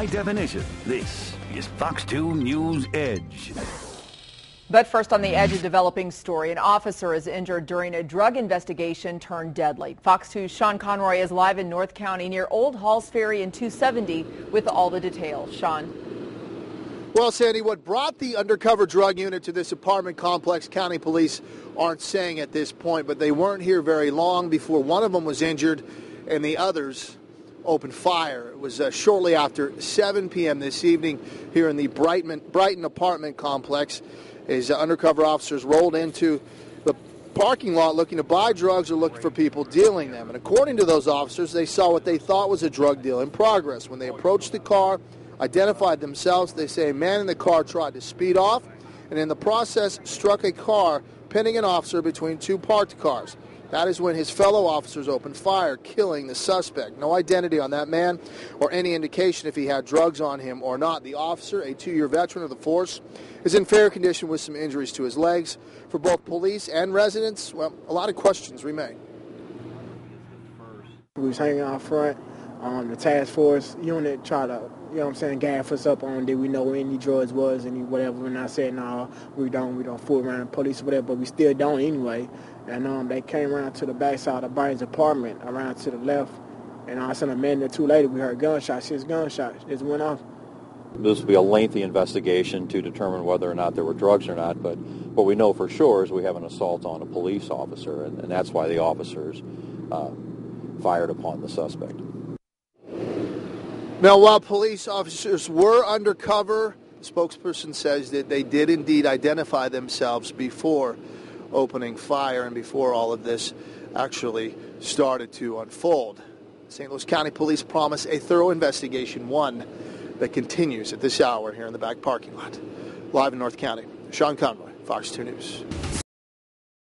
high definition. This is Fox 2 News Edge. But first on the edge of developing story, an officer is injured during a drug investigation turned deadly. Fox 2's Sean Conroy is live in North County near Old Halls Ferry in 270 with all the details. Sean. Well, Sandy, what brought the undercover drug unit to this apartment complex, county police aren't saying at this point, but they weren't here very long before one of them was injured and the others opened fire. It was uh, shortly after 7 p.m. this evening here in the Brighton, Brighton apartment complex as uh, undercover officers rolled into the parking lot looking to buy drugs or looking for people dealing them. And according to those officers, they saw what they thought was a drug deal in progress. When they approached the car, identified themselves, they say a man in the car tried to speed off and in the process struck a car pinning an officer between two parked cars. That is when his fellow officers opened fire, killing the suspect. No identity on that man or any indication if he had drugs on him or not. The officer, a two year veteran of the force, is in fair condition with some injuries to his legs. For both police and residents, well, a lot of questions remain. We was hanging out front. Um, the task force unit tried to, you know what I'm saying, gaff us up on did we know any drugs was, any whatever. And I said, no, we don't. We don't fool around the police or whatever, but we still don't anyway. And um, they came around to the backside of Barnes' apartment, around to the left. And I of a minute or two later, we heard gunshots. Six gunshots just went off. This will be a lengthy investigation to determine whether or not there were drugs or not, but what we know for sure is we have an assault on a police officer, and, and that's why the officers uh, fired upon the suspect. Now, while police officers were undercover, the spokesperson says that they did indeed identify themselves before opening fire and before all of this actually started to unfold. St. Louis County Police promise a thorough investigation, one that continues at this hour here in the back parking lot. Live in North County, Sean Conroy, Fox 2 News.